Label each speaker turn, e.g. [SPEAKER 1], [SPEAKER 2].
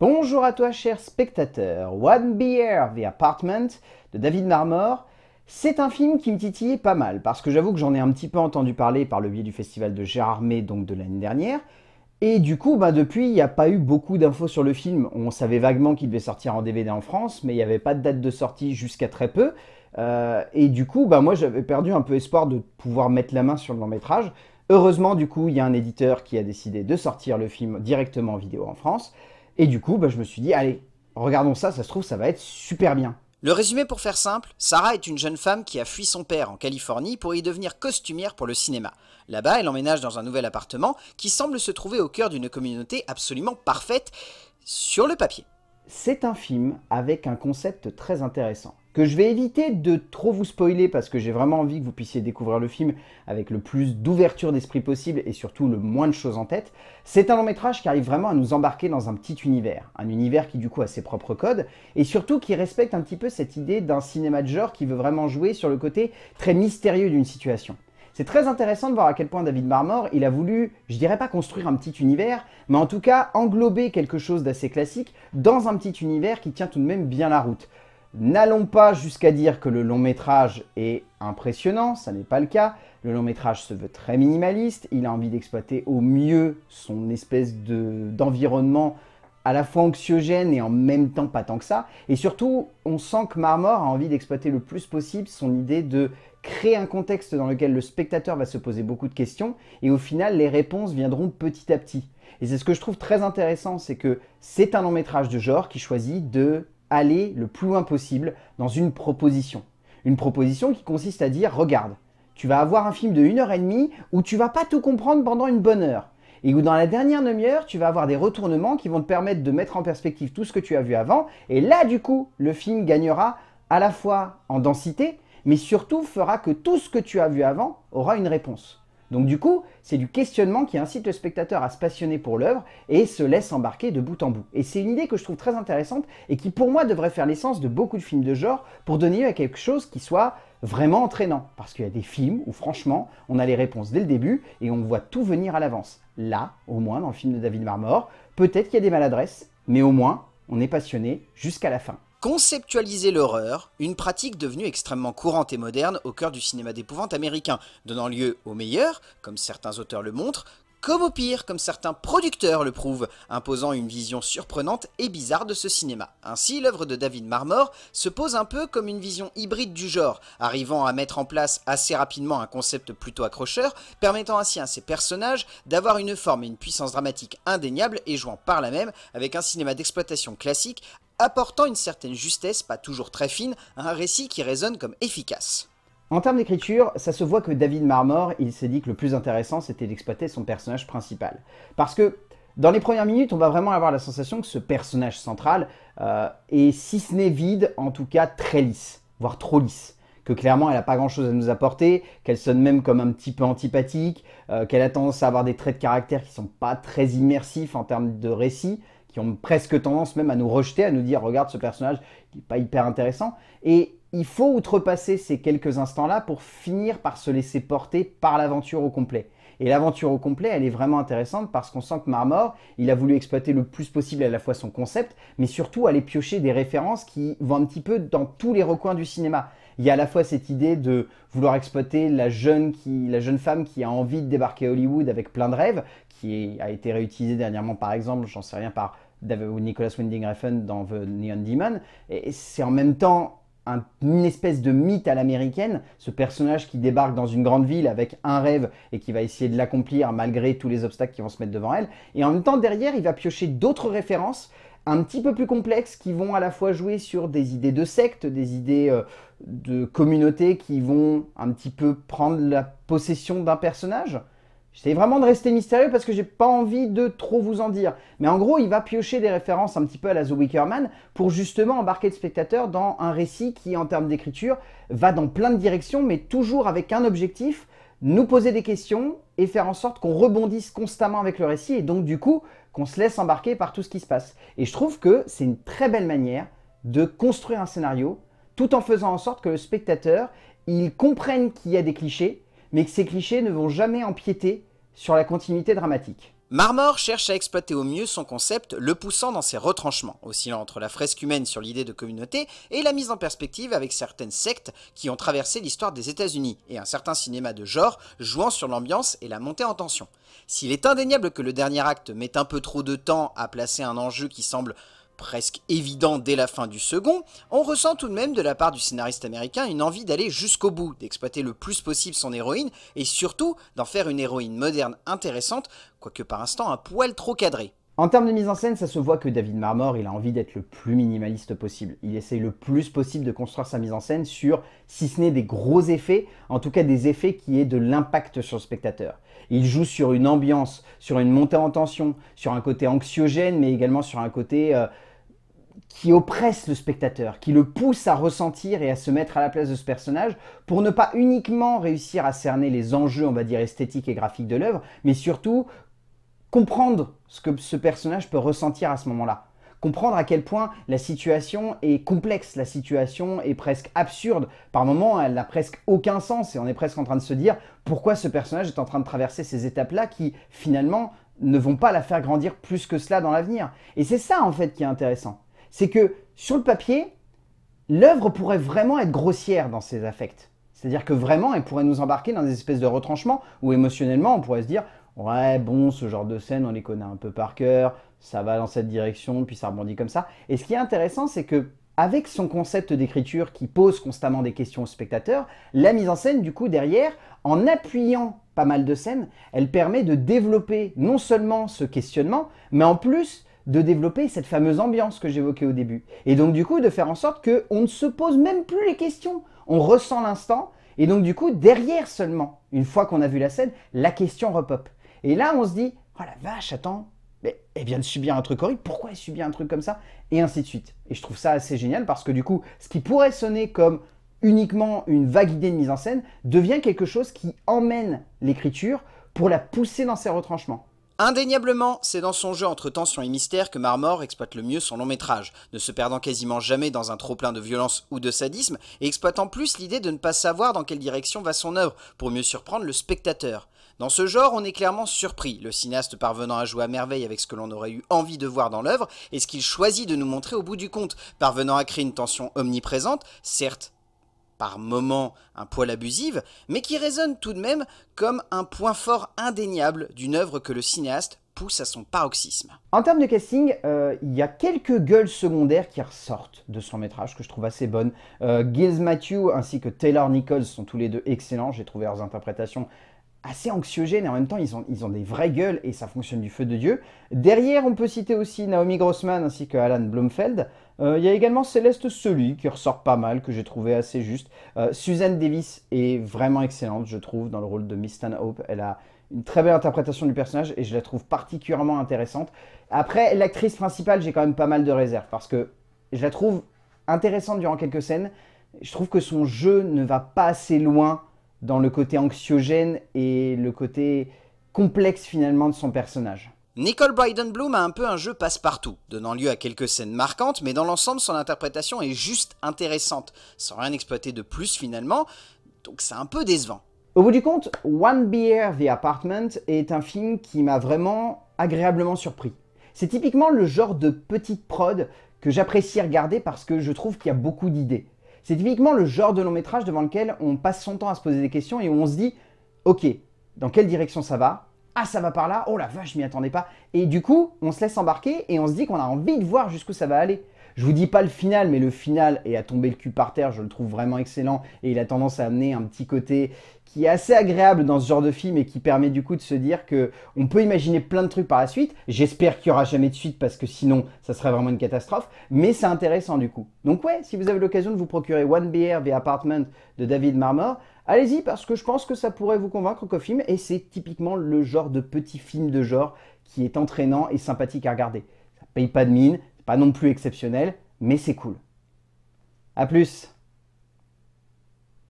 [SPEAKER 1] Bonjour à toi cher spectateur, One Beer, The Apartment de David Marmor. C'est un film qui me titillait pas mal, parce que j'avoue que j'en ai un petit peu entendu parler par le biais du festival de Gérardmer, donc de l'année dernière. Et du coup, bah, depuis, il n'y a pas eu beaucoup d'infos sur le film. On savait vaguement qu'il devait sortir en DVD en France, mais il n'y avait pas de date de sortie jusqu'à très peu. Euh, et du coup, bah, moi j'avais perdu un peu espoir de pouvoir mettre la main sur le long métrage. Heureusement, du coup, il y a un éditeur qui a décidé de sortir le film directement en vidéo en France. Et du coup, bah, je me suis dit, allez, regardons ça, ça se trouve, ça va être super bien.
[SPEAKER 2] Le résumé pour faire simple, Sarah est une jeune femme qui a fui son père en Californie pour y devenir costumière pour le cinéma. Là-bas, elle emménage dans un nouvel appartement qui semble se trouver au cœur d'une communauté absolument parfaite sur le papier.
[SPEAKER 1] C'est un film avec un concept très intéressant que je vais éviter de trop vous spoiler parce que j'ai vraiment envie que vous puissiez découvrir le film avec le plus d'ouverture d'esprit possible et surtout le moins de choses en tête. C'est un long métrage qui arrive vraiment à nous embarquer dans un petit univers, un univers qui du coup a ses propres codes et surtout qui respecte un petit peu cette idée d'un cinéma de genre qui veut vraiment jouer sur le côté très mystérieux d'une situation. C'est très intéressant de voir à quel point David Marmor, a voulu, je dirais pas construire un petit univers, mais en tout cas englober quelque chose d'assez classique dans un petit univers qui tient tout de même bien la route. N'allons pas jusqu'à dire que le long métrage est impressionnant, ça n'est pas le cas. Le long métrage se veut très minimaliste, il a envie d'exploiter au mieux son espèce d'environnement à la fois anxiogène et en même temps pas tant que ça. Et surtout, on sent que Marmor a envie d'exploiter le plus possible son idée de créer un contexte dans lequel le spectateur va se poser beaucoup de questions et au final les réponses viendront petit à petit. Et c'est ce que je trouve très intéressant, c'est que c'est un long métrage de genre qui choisit de aller le plus loin possible dans une proposition. Une proposition qui consiste à dire, regarde, tu vas avoir un film de 1 heure et demie où tu vas pas tout comprendre pendant une bonne heure. Et où dans la dernière demi-heure, tu vas avoir des retournements qui vont te permettre de mettre en perspective tout ce que tu as vu avant. Et là, du coup, le film gagnera à la fois en densité, mais surtout fera que tout ce que tu as vu avant aura une réponse. Donc du coup, c'est du questionnement qui incite le spectateur à se passionner pour l'œuvre et se laisse embarquer de bout en bout. Et c'est une idée que je trouve très intéressante et qui pour moi devrait faire l'essence de beaucoup de films de genre pour donner à quelque chose qui soit vraiment entraînant. Parce qu'il y a des films où franchement, on a les réponses dès le début et on voit tout venir à l'avance. Là, au moins, dans le film de David Marmor, peut-être qu'il y a des maladresses, mais au moins, on est passionné jusqu'à la fin.
[SPEAKER 2] Conceptualiser l'horreur, une pratique devenue extrêmement courante et moderne au cœur du cinéma d'épouvante américain, donnant lieu au meilleur, comme certains auteurs le montrent, comme au pire, comme certains producteurs le prouvent, imposant une vision surprenante et bizarre de ce cinéma. Ainsi, l'œuvre de David Marmor se pose un peu comme une vision hybride du genre, arrivant à mettre en place assez rapidement un concept plutôt accrocheur, permettant ainsi à ses personnages d'avoir une forme et une puissance dramatique indéniables et jouant par là même avec un cinéma d'exploitation classique apportant une certaine justesse, pas toujours très fine, à un récit qui résonne comme efficace.
[SPEAKER 1] En termes d'écriture, ça se voit que David Marmor, il s'est dit que le plus intéressant, c'était d'exploiter son personnage principal. Parce que dans les premières minutes, on va vraiment avoir la sensation que ce personnage central euh, est, si ce n'est vide, en tout cas très lisse, voire trop lisse. Que clairement, elle n'a pas grand-chose à nous apporter, qu'elle sonne même comme un petit peu antipathique, euh, qu'elle a tendance à avoir des traits de caractère qui sont pas très immersifs en termes de récit qui ont presque tendance même à nous rejeter, à nous dire regarde ce personnage, il n'est pas hyper intéressant. Et il faut outrepasser ces quelques instants-là pour finir par se laisser porter par l'aventure au complet. Et l'aventure au complet, elle est vraiment intéressante parce qu'on sent que Marmor, il a voulu exploiter le plus possible à la fois son concept, mais surtout aller piocher des références qui vont un petit peu dans tous les recoins du cinéma. Il y a à la fois cette idée de vouloir exploiter la jeune, qui, la jeune femme qui a envie de débarquer à Hollywood avec plein de rêves, qui a été réutilisée dernièrement par exemple, j'en sais rien, par Nicolas Winding Refn dans The Neon Demon. Et c'est en même temps une espèce de mythe à l'américaine, ce personnage qui débarque dans une grande ville avec un rêve et qui va essayer de l'accomplir malgré tous les obstacles qui vont se mettre devant elle. Et en même temps, derrière, il va piocher d'autres références un petit peu plus complexes qui vont à la fois jouer sur des idées de secte, des idées euh, de communauté qui vont un petit peu prendre la possession d'un personnage. J'essaie vraiment de rester mystérieux parce que j'ai pas envie de trop vous en dire. Mais en gros, il va piocher des références un petit peu à la The Wicker Man pour justement embarquer le spectateur dans un récit qui, en termes d'écriture, va dans plein de directions, mais toujours avec un objectif, nous poser des questions et faire en sorte qu'on rebondisse constamment avec le récit et donc du coup qu'on se laisse embarquer par tout ce qui se passe. Et je trouve que c'est une très belle manière de construire un scénario tout en faisant en sorte que le spectateur, il comprenne qu'il y a des clichés, mais que ces clichés ne vont jamais empiéter sur la continuité dramatique.
[SPEAKER 2] Marmor cherche à exploiter au mieux son concept, le poussant dans ses retranchements, oscillant entre la fresque humaine sur l'idée de communauté et la mise en perspective avec certaines sectes qui ont traversé l'histoire des États-Unis, et un certain cinéma de genre jouant sur l'ambiance et la montée en tension. S'il est indéniable que le dernier acte met un peu trop de temps à placer un enjeu qui semble presque évident dès la fin du second, on ressent tout de même de la part du scénariste américain une envie d'aller jusqu'au bout, d'exploiter le plus possible son héroïne, et surtout d'en faire une héroïne moderne intéressante, quoique par instant un poil trop cadré.
[SPEAKER 1] En termes de mise en scène, ça se voit que David Marmor, il a envie d'être le plus minimaliste possible. Il essaye le plus possible de construire sa mise en scène sur, si ce n'est des gros effets, en tout cas des effets qui aient de l'impact sur le spectateur. Il joue sur une ambiance, sur une montée en tension, sur un côté anxiogène, mais également sur un côté euh, qui oppresse le spectateur, qui le pousse à ressentir et à se mettre à la place de ce personnage pour ne pas uniquement réussir à cerner les enjeux, on va dire, esthétiques et graphiques de l'œuvre, mais surtout comprendre ce que ce personnage peut ressentir à ce moment-là. Comprendre à quel point la situation est complexe, la situation est presque absurde. Par moments, elle n'a presque aucun sens et on est presque en train de se dire pourquoi ce personnage est en train de traverser ces étapes-là qui, finalement, ne vont pas la faire grandir plus que cela dans l'avenir. Et c'est ça, en fait, qui est intéressant c'est que sur le papier, l'œuvre pourrait vraiment être grossière dans ses affects. C'est-à-dire que vraiment, elle pourrait nous embarquer dans des espèces de retranchements où émotionnellement, on pourrait se dire Ouais, bon, ce genre de scène, on les connaît un peu par cœur, ça va dans cette direction, puis ça rebondit comme ça. Et ce qui est intéressant, c'est que avec son concept d'écriture qui pose constamment des questions au spectateur, la mise en scène, du coup, derrière, en appuyant pas mal de scènes, elle permet de développer non seulement ce questionnement, mais en plus de développer cette fameuse ambiance que j'évoquais au début. Et donc du coup de faire en sorte qu'on ne se pose même plus les questions. On ressent l'instant et donc du coup derrière seulement, une fois qu'on a vu la scène, la question repop. Et là on se dit, oh la vache, attends, mais elle vient de subir un truc horrible, pourquoi elle subit un truc comme ça? Et ainsi de suite. Et je trouve ça assez génial parce que du coup, ce qui pourrait sonner comme uniquement une vague idée de mise en scène devient quelque chose qui emmène l'écriture pour la pousser dans ses retranchements.
[SPEAKER 2] Indéniablement, c'est dans son jeu entre tension et mystère que Marmor exploite le mieux son long métrage, ne se perdant quasiment jamais dans un trop-plein de violence ou de sadisme, et exploitant plus l'idée de ne pas savoir dans quelle direction va son œuvre, pour mieux surprendre le spectateur. Dans ce genre, on est clairement surpris, le cinéaste parvenant à jouer à merveille avec ce que l'on aurait eu envie de voir dans l'œuvre, et ce qu'il choisit de nous montrer au bout du compte, parvenant à créer une tension omniprésente, certes par moments un poil abusive, mais qui résonne tout de même comme un point fort indéniable d'une œuvre que le cinéaste pousse à son paroxysme.
[SPEAKER 1] En termes de casting, euh, il y a quelques gueules secondaires qui ressortent de son métrage que je trouve assez bonnes. Euh, Matthew ainsi que Taylor Nichols sont tous les deux excellents. J'ai trouvé leurs interprétations assez anxiogènes et en même temps ils ont, ils ont des vraies gueules et ça fonctionne du feu de Dieu. Derrière, on peut citer aussi Naomi Grossman ainsi que Alan Blomfeld. Euh, il y a également Céleste Sully qui ressort pas mal, que j'ai trouvé assez juste. Euh, Suzanne Davis est vraiment excellente, je trouve, dans le rôle de Miss Stanhope. Elle a une très belle interprétation du personnage et je la trouve particulièrement intéressante. Après, l'actrice principale, j'ai quand même pas mal de réserves parce que je la trouve intéressante durant quelques scènes. Je trouve que son jeu ne va pas assez loin dans le côté anxiogène et le côté complexe finalement de son personnage.
[SPEAKER 2] Nicole Bryden Bloom a un peu un jeu passe-partout, donnant lieu à quelques scènes marquantes, mais dans l'ensemble, son interprétation est juste intéressante, sans rien exploiter de plus finalement, donc c'est un peu décevant.
[SPEAKER 1] Au bout du compte, One Beer The Apartment est un film qui m'a vraiment agréablement surpris. C'est typiquement le genre de petite prod que j'apprécie regarder parce que je trouve qu'il y a beaucoup d'idées. C'est typiquement le genre de long métrage devant lequel on passe son temps à se poser des questions et où on se dit, ok, dans quelle direction ça va? Ah ça va par là, oh la vache, je m'y attendais pas. Et du coup, on se laisse embarquer et on se dit qu'on a envie de voir jusqu'où ça va aller. Je vous dis pas le final, mais le final est à tomber le cul par terre, je le trouve vraiment excellent et il a tendance à amener un petit côté qui est assez agréable dans ce genre de film et qui permet du coup de se dire que on peut imaginer plein de trucs par la suite. J'espère qu'il y aura jamais de suite parce que sinon ça serait vraiment une catastrophe, mais c'est intéressant du coup. Donc ouais, si vous avez l'occasion de vous procurer One Beer The Apartment de David Marmor, allez-y parce que je pense que ça pourrait vous convaincre qu'au film et c'est typiquement le genre de petit film de genre qui est entraînant et sympathique à regarder. Ça paye pas de mine, pas non plus exceptionnel, mais c'est cool. A plus